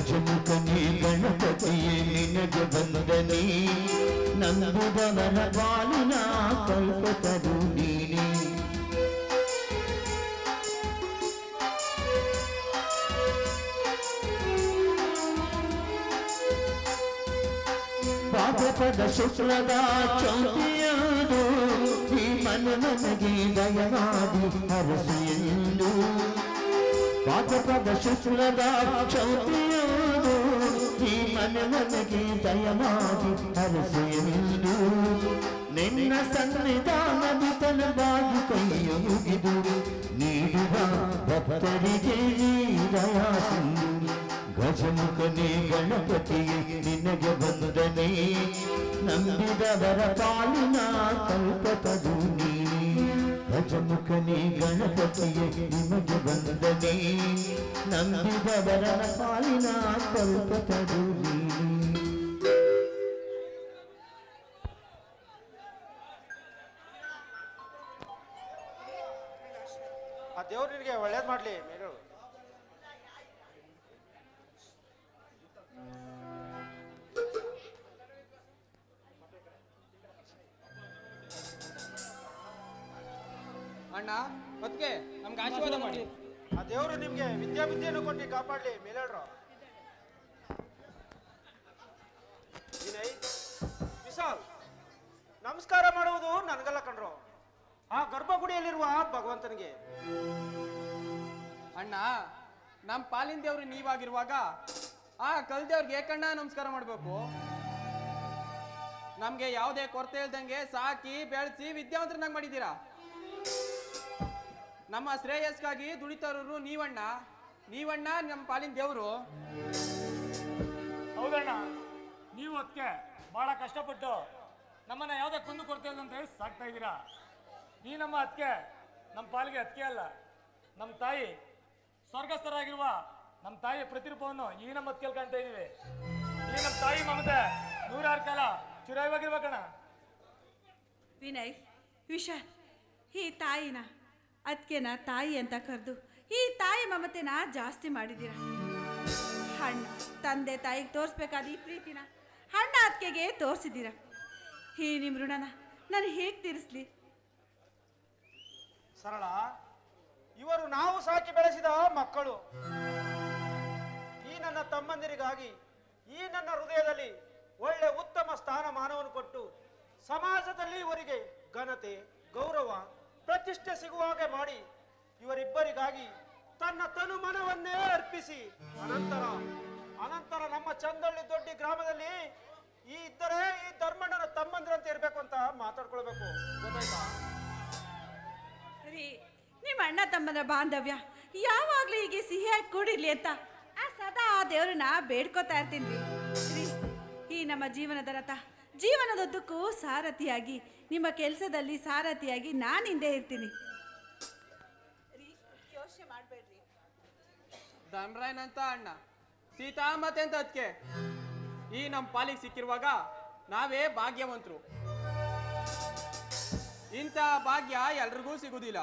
ಗಜಮುಖನಿ ಗಣಪತಿಯೇ ನಿನಗೆ ಬಂದನಿ. ನಂಬುದವರ ಬಾಲಿನ ಕಲ್ಪತರು ನೀನೆ. ಭಾದ್ರಪದ ಶುಕ್ಲದ ಚೌತಿಯದು ಈ ಮನ ನನಗೆ ದಯಮಾಡಿ ಹರಸು ಎಂದು. ಭಾದ್ರಪದ ಶುಕ್ಲದ ಚೌತಿಯದು ಈ ಮನ ನನಗೆ ದಯಮಾಡಿ ಹರಸು ಎಂದು ನಿನ್ನ ಸನ್ನಿಧಾನದಿ ತನಗಾಗಿ ಕೈಯ ಮುಗಿದು ನೀಡುವ ಭಕ್ತರಿಗೆ ನೀ ದಯಾ ಸಿಂಧು ಗಜಮುಖನೇ ಗಣಪತಿಯೇ ನಿನಗೆ ಬಂದನೆ ನಂಬಿದವರ ಪಾಲಿನ ಕಲ್ಪತದು ನೀನೇ ಗಜಮುಖನೇ ಗಣಪತಿಯೇ ನಿಮಗೆ ಬಂದನೆ ನಂಬಿದವರ ಪಾಲಿನ ಕಲ್ಪ ನೀನೇ ಆ ದೇವ್ರು ನಿನಗೆ ಒಳ್ಳೇದು ಮಾಡಲಿ ಮೇಲು ಅಣ್ಣ ಅದಕ್ಕೆ ನಮ್ಗೆ ಆಶೀರ್ವಾದ ಮಾಡಿ. ಆ ದೇವರು ನಿಮ್ಗೆ ವಿದ್ಯಾಬುದ್ಧಿಯನ್ನು ಕೊಟ್ಟು ಕಾಪಾಡಲಿ ಮೇಲೇಳ್ರು. ವಿನಯ್ ವಿಶಾಲ್ ನಮಸ್ಕಾರ ಮಾಡುವುದು ನನಗಲ್ಲ ಕಣ್ರು. ಆ ಗರ್ಭಗುಡಿಯಲ್ಲಿರುವ ಭಗವಂತನಿಗೆ. ಅಣ್ಣ ನಮ್ಮ ಪಾಲಿನ ದೇವ್ರು ನೀವಾಗಿರುವಾಗ ಆ ಕಲ್ದೇವ್ರಿಗೆ ಏಕಣ್ಣ ನಮಸ್ಕಾರ ಮಾಡಬೇಕು. ನಮ್ಗೆ ಯಾವುದೇ ಕೊರತೆ ಇಲ್ದಂಗೆ ಸಾಕಿ ಬೆಳೆಸಿ ವಿದ್ಯಾವಂತರನ್ನಾಗಿ ಮಾಡಿದ್ದೀರಾ? ನಮ್ಮ ಶ್ರೇಯಸ್ಗಾಗಿ ದುಡಿತಾರರು ನೀವಣ್ಣ. ನೀವಣ್ಣ ನಮ್ಮ ಪಾಲಿನ ದೇವರು. ಹೌದಣ್ಣ ನೀವು ಅದಕ್ಕೆ ಬಹಳ ಕಷ್ಟಪಟ್ಟು ನಮ್ಮನ್ನ ಯಾವುದೇ ಕುಂದು ಕೊರತೆ ಅಂತ ಹೇಳಿ ಸಾಕ್ತಾ ಇದ್ದೀರಾ? ಈ ನಮ್ಮ ಅದಕ್ಕೆ ನಮ್ಮ ಪಾಲಿಗೆ ಅದಕ್ಕೆ ಅಲ್ಲ. ನಮ್ಮ ತಾಯಿ ಸ್ವರ್ಗಸ್ಥರಾಗಿರುವ ನಮ್ಮ ತಾಯಿಯ ಪ್ರತಿರೂಪವನ್ನು ಈ ನಮ್ಮ ಅದಕ್ಕೆ ಕಾಣ್ತಾ ಇದ್ದೀವಿ. ಈ ನಮ್ಮ ತಾಯಿ ಮಮತೆ ನೂರಾರು ಕಾಲ ಚಿರಾಯವಾಗಿರ್ಬೇಕಣ್ಣ. ವಿನಯ್ ವಿಶಾಲ್ ಈ ತಾಯಿನ ಅದಕ್ಕೆನ ತಾಯಿ ಅಂತ ಕರೆದು, ಈ ತಾಯಿ ಮಮತೆನ ಜಾಸ್ತಿ ಮಾಡಿದ್ದೀರ ಹಣ್ಣ, ತಂದೆ ತಾಯಿಗೆ ತೋರಿಸ್ಬೇಕಾದ ಈ ಪ್ರೀತಿನ ಹಣ್ಣ ಅದಕ್ಕೆಗೆ ತೋರಿಸಿದ್ದೀರ ಈ ನಿಮ್ಮ ಋಣನ, ನಾನು ಹೇಗೆ ತೀರಿಸ್ಲಿ? ಸರಳ, ಇವರು ನಾವು ಸಾಕಿ ಬೆಳೆಸಿದ ಮಕ್ಕಳು. ಈ ನನ್ನ ತಮ್ಮಂದಿರಿಗಾಗಿ, ಈ ನನ್ನ ಹೃದಯದಲ್ಲಿ ಒಳ್ಳೆ ಉತ್ತಮ ಸ್ಥಾನಮಾನವನ್ನು ಕೊಟ್ಟು, ಸಮಾಜದಲ್ಲಿ ಇವರಿಗೆ ಘನತೆ, ಗೌರವ ಪ್ರತಿಷ್ಠೆ ಸಿಗುವ ಹಾಗೆ ಮಾಡಿ ಇವರಿಬ್ಬರಿಗಾಗಿ ತನ್ನ ತನು ಮನವನ್ನೇ ಅರ್ಪಿಸಿ. ಅನಂತರ ಅನಂತರ ನಮ್ಮ ಚಂದಳ್ಳಿ ದೊಡ್ಡಿ ಗ್ರಾಮದಲ್ಲಿ ಈ ಇದ್ದರೆ ಈ ಧರ್ಮಣ್ಣನ ತಮ್ಮಂದ್ರಂತ ಇರಬೇಕು ಅಂತ ಮಾತಾಡ್ಕೊಳ್ಬೇಕು. ಗೊತ್ತಾಯ್ತಾ? ನಿಮ್ಮ ಅಣ್ಣ ತಮ್ಮನ ಬಾಂಧವ್ಯ ಯಾವಾಗ್ಲೂ ಹೀಗೆ ಸಿಹಿಯಾಗಿ ಕೂಡಿರ್ಲಿ ಅಂತ ಆ ಸದಾ ಆ ದೇವ್ರನ್ನ ಬೇಡ್ಕೋತಾ ಇರ್ತೀನಿ ರೀ. ಈ ನಮ್ಮ ಜೀವನದ ರಥ. ಜೀವನದುದ್ದಕ್ಕೂ ಸಾರಥಿಯಾಗಿ ನಿಮ್ಮ ಕೆಲಸದಲ್ಲಿ ಸಾರಥಿಯಾಗಿ ನಾನು ಹಿಂದೆ ಇರ್ತೀನಿ. ಯೋಚನೆ ಮಾಡಬೇಡ್ರಿ. ಧನ್ರಾಯನಂತ ಅಣ್ಣ ಸೀತಾ ಮತ್ತೆ ಅಂತ ಅದಕ್ಕೆ ಈ ನಮ್ಮ ಪಾಲಿಗೆ ಸಿಕ್ಕಿರುವಾಗ ನಾವೇ ಭಾಗ್ಯವಂತರು. ಇಂಥ ಭಾಗ್ಯ ಎಲ್ರಿಗೂ ಸಿಗುದಿಲ್ಲ.